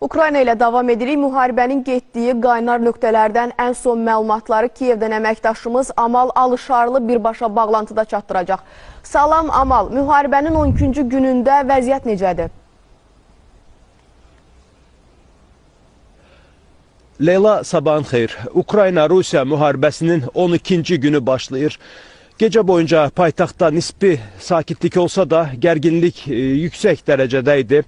Ukrayna ilə davam edirik. Müharibənin getdiyi qaynar nöqtələrdən ən son məlumatları Kiyevdən əməkdaşımız Amal Alışarlı birbaşa bağlantıda çatdıracaq. Salam Amal, müharibənin 12-cü günündə vəziyyət necədir? Leyla sabahın xeyir. Ukrayna-Rusiya müharibəsinin 12-ci günü başlayır. Gecə boyunca paytaxtda nisbi sakitlik olsa da gərginlik e, yüksək dərəcədə idi.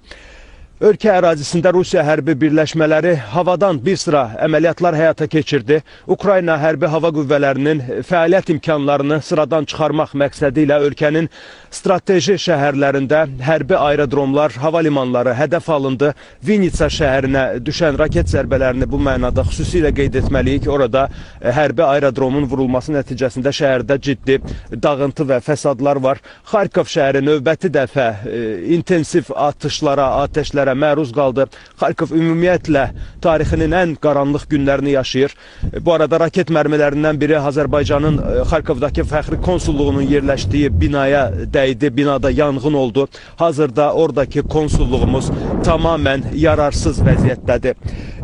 Ölkə ərazisində Rusiya hərbi birləşmələri havadan bir sıra əməliyyatlar həyata keçirdi. Ukrayna hərbi hava qüvvələrinin fəaliyyət imkanlarını sıradan çıxarmaq məqsədi ilə ölkənin strateji şəhərlərində hərbi aerodromlar, hava limanları hədəf alındı. Vinitsa şəhərinə düşən raket zərbələrini bu mənada xüsusilə qeyd etməliyik. Orada e, hərbi aerodromun vurulması nəticəsində şəhərdə ciddi dağıntı və fəsadlar var. Xarkov şəhəri növbəti dəfə e, intensiv atışlara, atəşlərə zərbələrə məruz qaldı. Xarkov ümumiyyətlə tarixinin ən qaranlıq günlərini yaşayır. Bu arada raket mərmilərindən biri Azərbaycanın e, Xarkovdakı fəxri konsulluğunun yerləşdiyi binaya dəydi. Binada yanğın oldu. Hazırda oradakı konsulluğumuz tamamən yararsız vəziyyətdədir.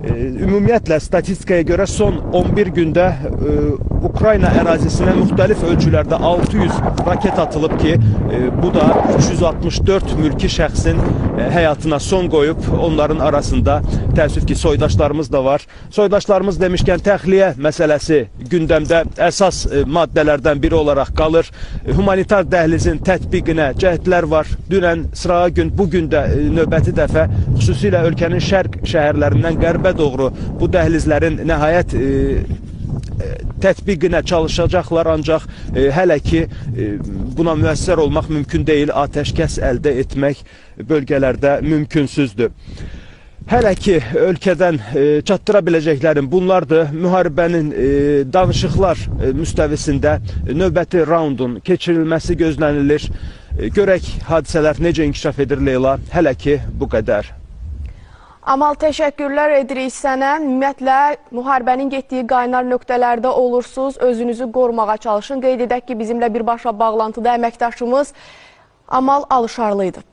E, ümumiyyətlə statistikaya görə son 11 gündə e, Ukrayna ərazisinə müxtəlif ölçülərdə 600 raket atılıb ki, bu da 364 mülki şəxsin həyatına son qoyub. Onların arasında təəssüf ki, soydaşlarımız da var. Soydaşlarımız demişkən təxliyə məsələsi gündəmdə əsas maddələrdən biri olaraq qalır. Humanitar dəhlizin tətbiqinə cəhdlər var. Dünən sırağa gün, bu gün də növbəti dəfə xüsusilə ölkənin şərq şəhərlərindən qərbə doğru bu dəhlizlərin nəhayət tətbiqinə çalışacaqlar, ancaq e, hələ ki e, buna müəssər olmaq mümkün deyil, atəşkəs əldə etmək bölgələrdə mümkünsüzdür. Hələ ki ölkədən e, çatdıra biləcəklərim bunlardır. Müharibənin e, danışıqlar e, müstəvisində növbəti raundun keçirilməsi gözlənilir. E, görək hadisələr necə inkişaf edir Leyla. Hələ ki bu qədər. Amal, təşəkkürlər edirik sənə. Ümumiyyətlə, müharibənin getdiyi qaynar nöqtələrdə olursunuz, özünüzü qorumağa çalışın. Qeyd edək ki, bizimlə birbaşa bağlantıda əməkdaşımız Amal Alışarlı idi.